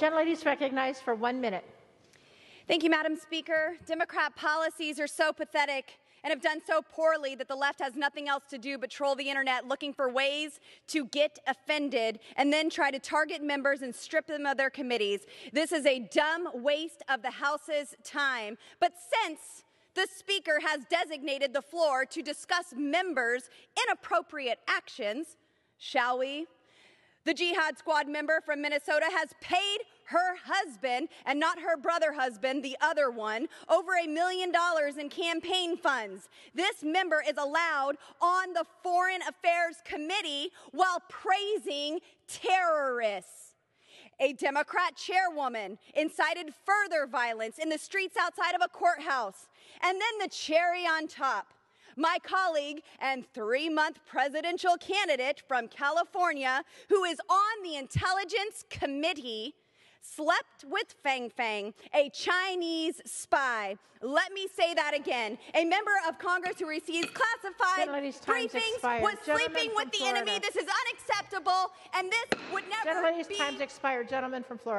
Gentlelady is recognized for one minute. Thank you, Madam Speaker. Democrat policies are so pathetic and have done so poorly that the left has nothing else to do but troll the internet looking for ways to get offended and then try to target members and strip them of their committees. This is a dumb waste of the House's time. But since the Speaker has designated the floor to discuss members' inappropriate actions, shall we? The Jihad Squad member from Minnesota has paid her husband, and not her brother husband, the other one, over a million dollars in campaign funds. This member is allowed on the Foreign Affairs Committee while praising terrorists. A Democrat chairwoman incited further violence in the streets outside of a courthouse. And then the cherry on top my colleague and three month presidential candidate from California, who is on the Intelligence Committee, slept with Fang Fang, a Chinese spy. Let me say that again. A member of Congress who receives classified briefings was sleeping with the Florida. enemy. This is unacceptable, and this would never Gentlelady's be. time's expired. Gentleman from Florida.